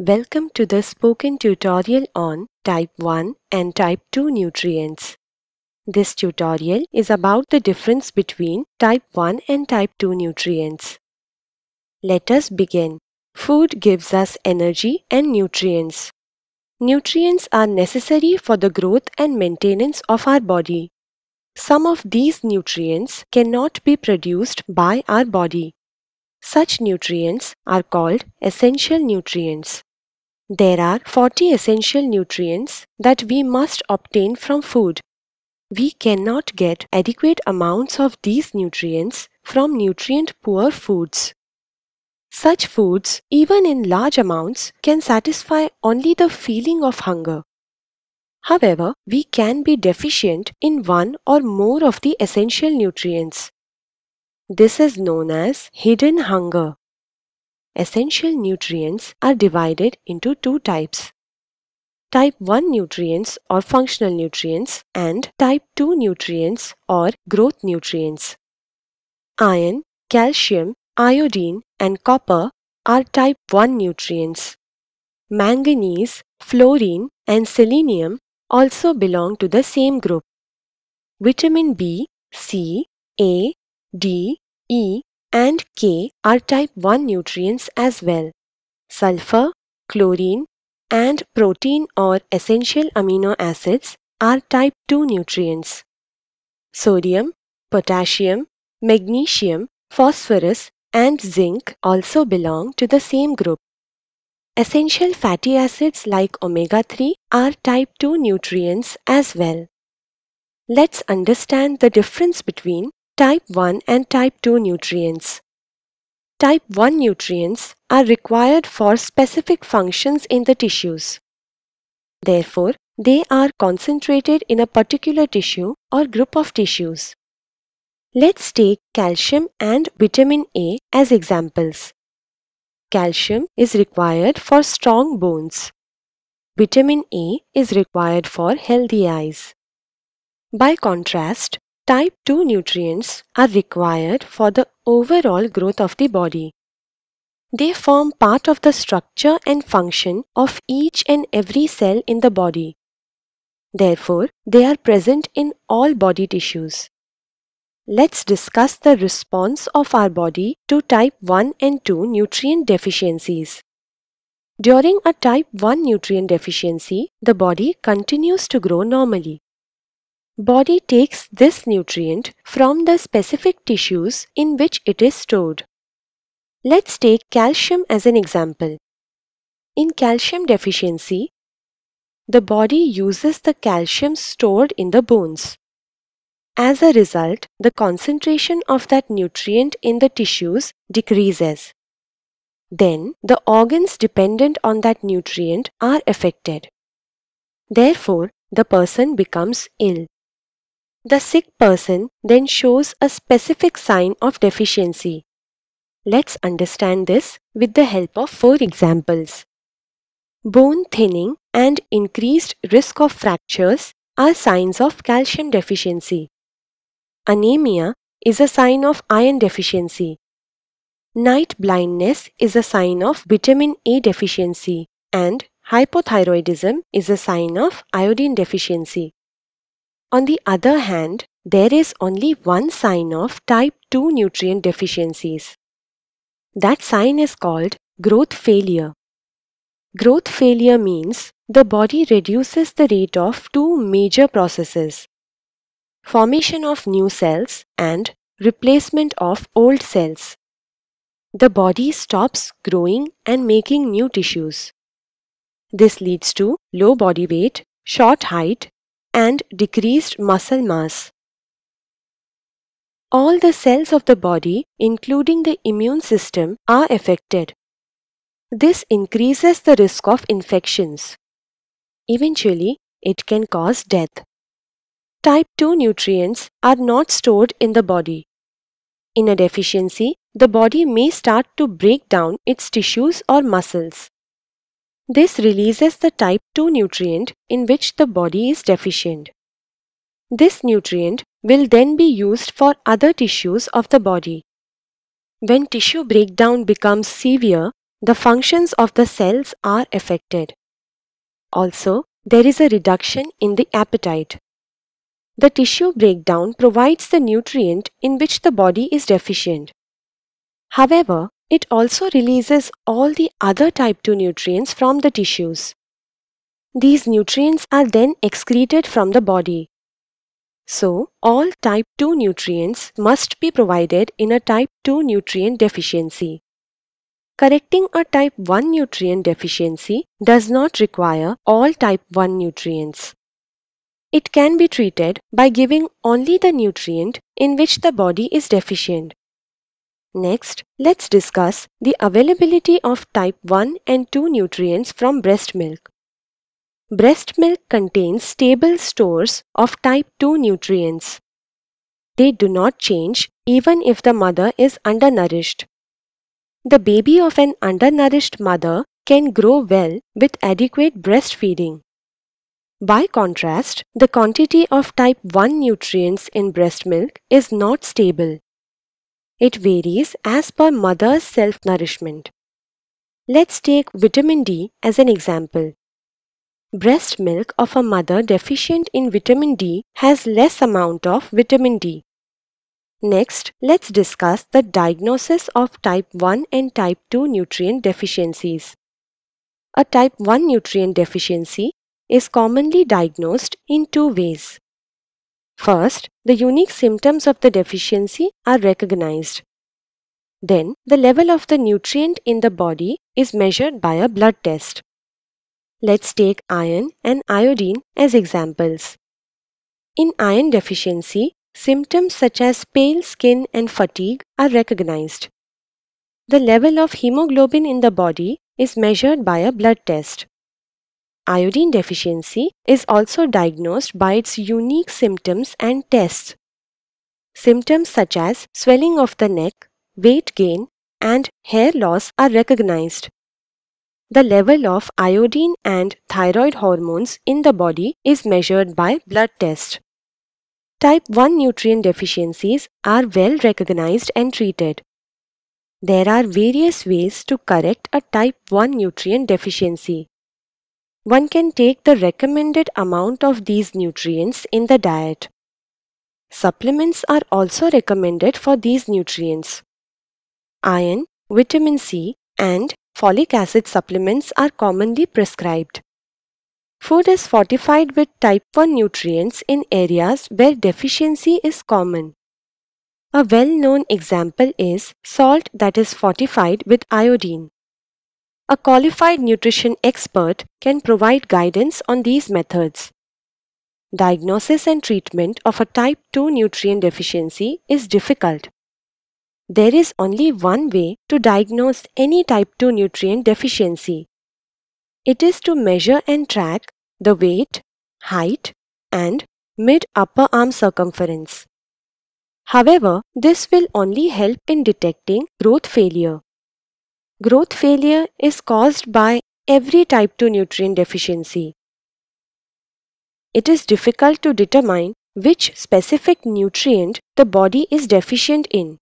Welcome to the spoken tutorial on Type 1 and Type 2 nutrients. This tutorial is about the difference between Type 1 and Type 2 nutrients. Let us begin. Food gives us energy and nutrients. Nutrients are necessary for the growth and maintenance of our body. Some of these nutrients cannot be produced by our body. Such nutrients are called essential nutrients. There are 40 essential nutrients that we must obtain from food. We cannot get adequate amounts of these nutrients from nutrient poor foods. Such foods, even in large amounts, can satisfy only the feeling of hunger. However, we can be deficient in one or more of the essential nutrients. This is known as hidden hunger. Essential nutrients are divided into two types. Type 1 nutrients or functional nutrients and type 2 nutrients or growth nutrients. Iron, calcium, iodine and copper are type 1 nutrients. Manganese, fluorine and selenium also belong to the same group. Vitamin B, C, A, D, E, and K are type 1 nutrients as well. Sulfur, chlorine, and protein or essential amino acids are type 2 nutrients. Sodium, potassium, magnesium, phosphorus, and zinc also belong to the same group. Essential fatty acids like omega 3 are type 2 nutrients as well. Let's understand the difference between Type 1 and Type 2 nutrients. Type 1 nutrients are required for specific functions in the tissues. Therefore, they are concentrated in a particular tissue or group of tissues. Let's take calcium and vitamin A as examples. Calcium is required for strong bones. Vitamin A is required for healthy eyes. By contrast, Type 2 nutrients are required for the overall growth of the body. They form part of the structure and function of each and every cell in the body. Therefore, they are present in all body tissues. Let's discuss the response of our body to type 1 and 2 nutrient deficiencies. During a type 1 nutrient deficiency, the body continues to grow normally. Body takes this nutrient from the specific tissues in which it is stored. Let's take calcium as an example. In calcium deficiency, the body uses the calcium stored in the bones. As a result, the concentration of that nutrient in the tissues decreases. Then, the organs dependent on that nutrient are affected. Therefore, the person becomes ill. The sick person then shows a specific sign of deficiency. Let's understand this with the help of four examples. Bone thinning and increased risk of fractures are signs of calcium deficiency. Anemia is a sign of iron deficiency. Night blindness is a sign of vitamin A deficiency and hypothyroidism is a sign of iodine deficiency. On the other hand, there is only one sign of type 2 nutrient deficiencies. That sign is called growth failure. Growth failure means the body reduces the rate of two major processes formation of new cells and replacement of old cells. The body stops growing and making new tissues. This leads to low body weight, short height, and decreased muscle mass. All the cells of the body, including the immune system, are affected. This increases the risk of infections. Eventually, it can cause death. Type 2 nutrients are not stored in the body. In a deficiency, the body may start to break down its tissues or muscles. This releases the type 2 nutrient in which the body is deficient. This nutrient will then be used for other tissues of the body. When tissue breakdown becomes severe, the functions of the cells are affected. Also, there is a reduction in the appetite. The tissue breakdown provides the nutrient in which the body is deficient. However, it also releases all the other type 2 nutrients from the tissues. These nutrients are then excreted from the body. So, all type 2 nutrients must be provided in a type 2 nutrient deficiency. Correcting a type 1 nutrient deficiency does not require all type 1 nutrients. It can be treated by giving only the nutrient in which the body is deficient. Next, let's discuss the availability of type 1 and 2 nutrients from breast milk. Breast milk contains stable stores of type 2 nutrients. They do not change even if the mother is undernourished. The baby of an undernourished mother can grow well with adequate breastfeeding. By contrast, the quantity of type 1 nutrients in breast milk is not stable. It varies as per mother's self-nourishment. Let's take vitamin D as an example. Breast milk of a mother deficient in vitamin D has less amount of vitamin D. Next, let's discuss the diagnosis of type 1 and type 2 nutrient deficiencies. A type 1 nutrient deficiency is commonly diagnosed in two ways. First, the unique symptoms of the deficiency are recognized. Then, the level of the nutrient in the body is measured by a blood test. Let's take iron and iodine as examples. In iron deficiency, Symptoms such as pale skin and fatigue are recognized. The level of hemoglobin in the body is measured by a blood test. Iodine deficiency is also diagnosed by its unique symptoms and tests. Symptoms such as swelling of the neck, weight gain, and hair loss are recognized. The level of iodine and thyroid hormones in the body is measured by blood test. Type 1 nutrient deficiencies are well recognized and treated. There are various ways to correct a type 1 nutrient deficiency. One can take the recommended amount of these nutrients in the diet. Supplements are also recommended for these nutrients. Iron, vitamin C, and folic acid supplements are commonly prescribed. Food is fortified with type 1 nutrients in areas where deficiency is common. A well-known example is salt that is fortified with iodine. A qualified nutrition expert can provide guidance on these methods. Diagnosis and treatment of a type 2 nutrient deficiency is difficult. There is only one way to diagnose any type 2 nutrient deficiency. It is to measure and track the weight, height, and mid-upper arm circumference. However, this will only help in detecting growth failure. Growth failure is caused by every type 2 nutrient deficiency. It is difficult to determine which specific nutrient the body is deficient in.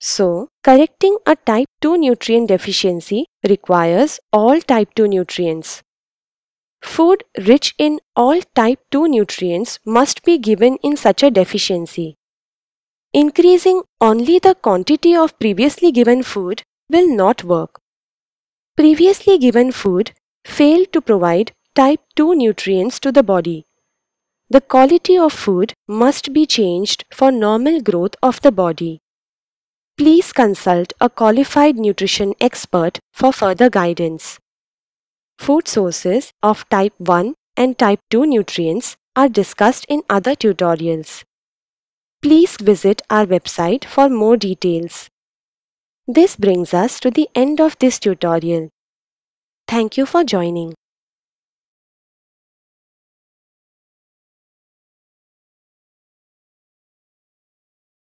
So, correcting a type 2 nutrient deficiency requires all type 2 nutrients. Food rich in all type 2 nutrients must be given in such a deficiency. Increasing only the quantity of previously given food will not work. Previously given food failed to provide type 2 nutrients to the body. The quality of food must be changed for normal growth of the body. Please consult a qualified nutrition expert for further guidance. Food sources of type 1 and type 2 nutrients are discussed in other tutorials. Please visit our website for more details. This brings us to the end of this tutorial. Thank you for joining.